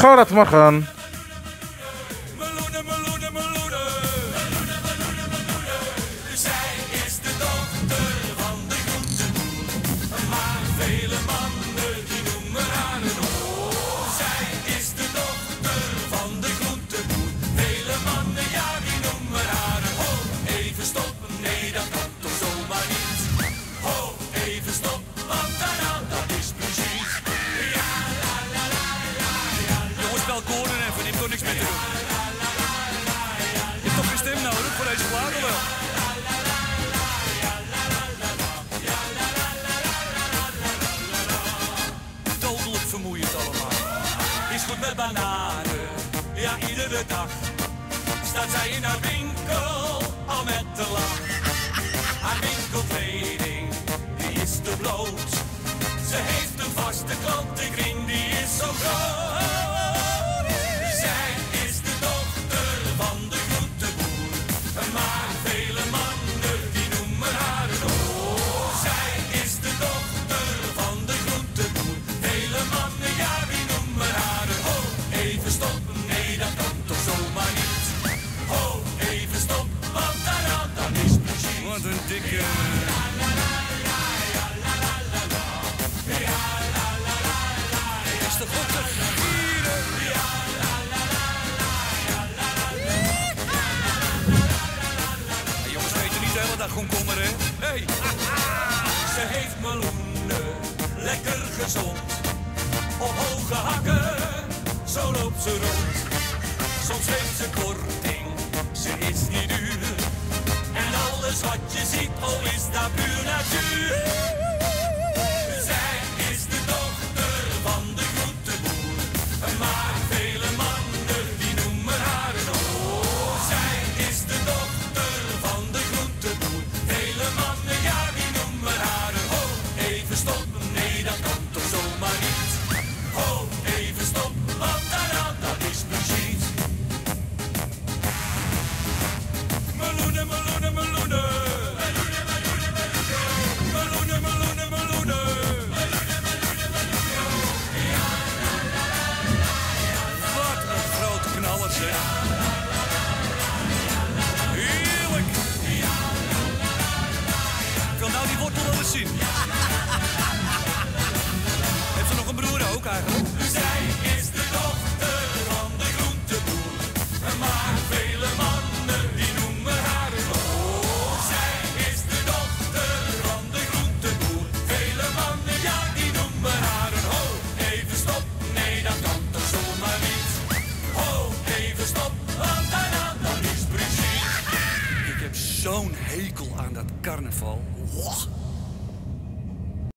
Goedemorgen. Meloenen, deze plaat of wel? Dodelijk vermoeiend allemaal. Is goed met bananen, ja iedere dag. Staat zij in haar winkel, al met de lach. Dikke. Is de God te gieren? Ja, jongens weten niet de hele dag komkommer, hè? Hey. Ze heeft meloenen, lekker gezond. Op hoge hakken, zo loopt ze rond. Soms heeft ze korting, eens zien. Heeft ze nog een broer ook eigenlijk? Zij is de dochter van de groenteboer. Maar vele mannen die noemen haar een oor. Zij is de dochter van de groenteboer. Vele mannen, ja, die noemen haar een ho. Even stop, nee, dat kan toch zomaar niet. Ho, even stop, want daarna, dan is precies. Ik heb zo'n hekel aan dat carnaval.